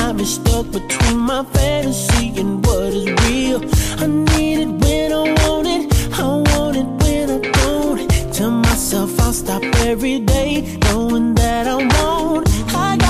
I'm stuck between my fantasy and what is real. I need it when I want it, I want it when I don't. Tell myself I'll stop every day, knowing that I won't. I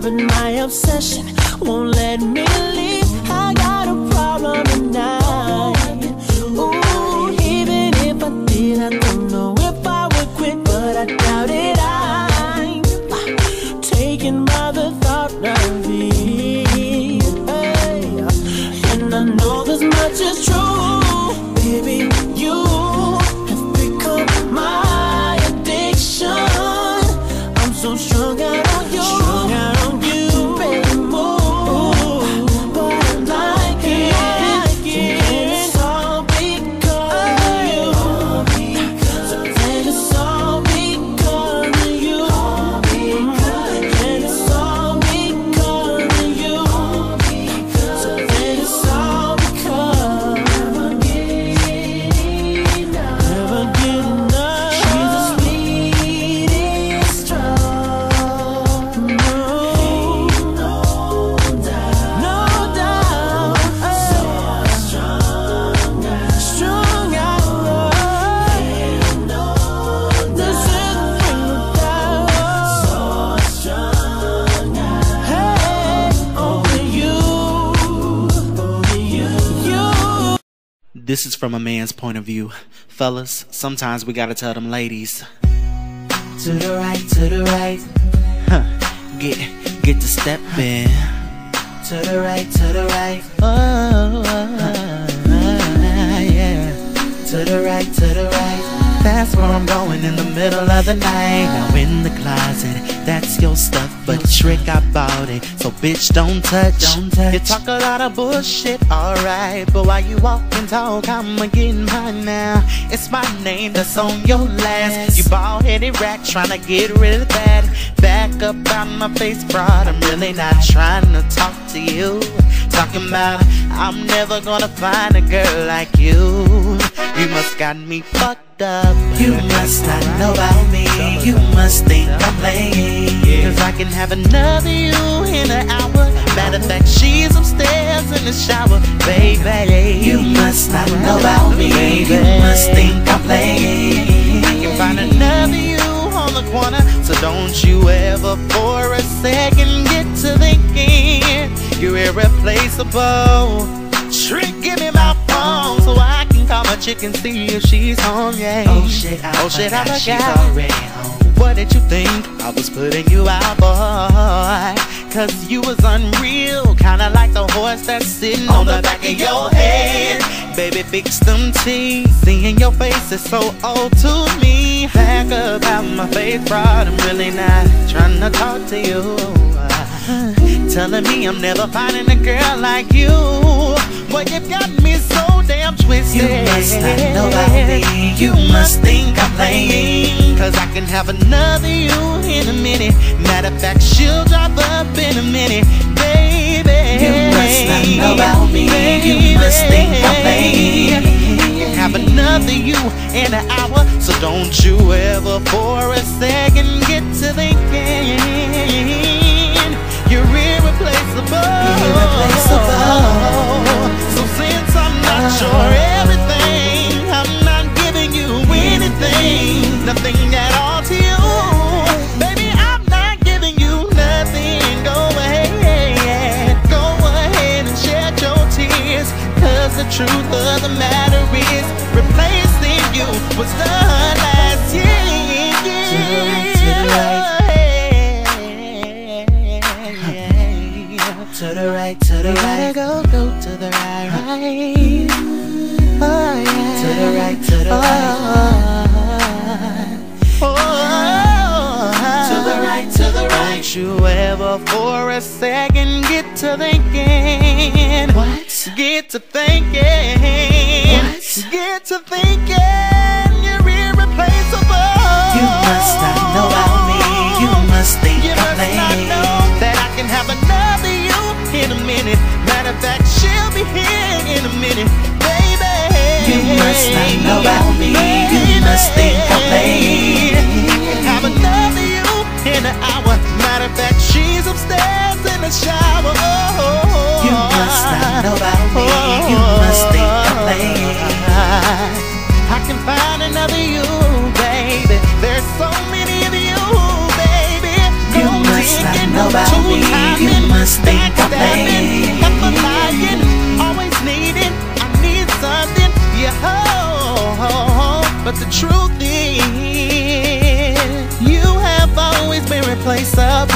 but my obsession won't let me leave. This is from a man's point of view. Fellas, sometimes we gotta tell them ladies. To the right, to the right, Huh. Get get to step in. to the right, to the right, Oh, I'm going in the middle of the night. Now in the closet, that's your stuff, but trick I bought it, so bitch don't touch. Don't touch. You talk a lot of bullshit, alright, but while you walk and talk, I'ma get mine now. It's my name that's on your last. You bald headed rat trying to get rid of that. Back up out my face, fraud. I'm really not trying to talk to you. Talking about I'm never gonna find a girl like you. You must got me fucked up. You must not know about me. You must think I'm playing. Cause I can have another you in an hour. Matter of fact, she's upstairs in the shower, baby. You must not know about me. You must think I'm playing. I can find another you on the corner. So don't you ever for a second get to thinking you're irreplaceable. Can chick and see if she's home, yeah. Oh shit, I oh, shit, I forgot she's already home. What did you think? I was putting you out, boy. Cause you was unreal. Kinda like the horse that's sitting on, the back of your head. Baby, fix them teeth. Seeing your face is so old to me. Back up out my face, fraud. I'm really not trying to talk to you. Telling me I'm never finding a girl like you. Boy, you got me so damn twisted. You must not know about me. You must think I'm playing. Cause I can have another you in a minute. Matter of fact, she'll drive up in a minute, baby. You must not know about me. You must think I'm playing. Can have another you in an hour. So don't you ever for a second get to thinking you're irreplaceable. Irreplaceable. So since I'm not uh-huh. your everything, I'm not giving you anything, nothing at all to you. Baby, I'm not giving you nothing. Go ahead, go ahead and shed your tears. Cause the truth of the matter is, replacing you was done last year. The right, to the right, Go, go to the right, right. Oh, yeah. to the right, to the oh, right, oh, oh, to the right, to the right. Don't you ever for a second get to thinking? What? Get to thinking. mistake I made. You in an hour. Matter of fact, she's upstairs in the shower. Oh, you must not know about me. You must think I made. I can find another you, baby. There's so many of you, baby. You must not know about me. You must think I made. Always needing, I need something. You yeah. Oh. But the truth is, you have always been replaceable.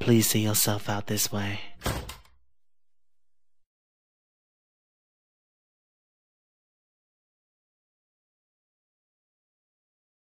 Please see yourself out this way.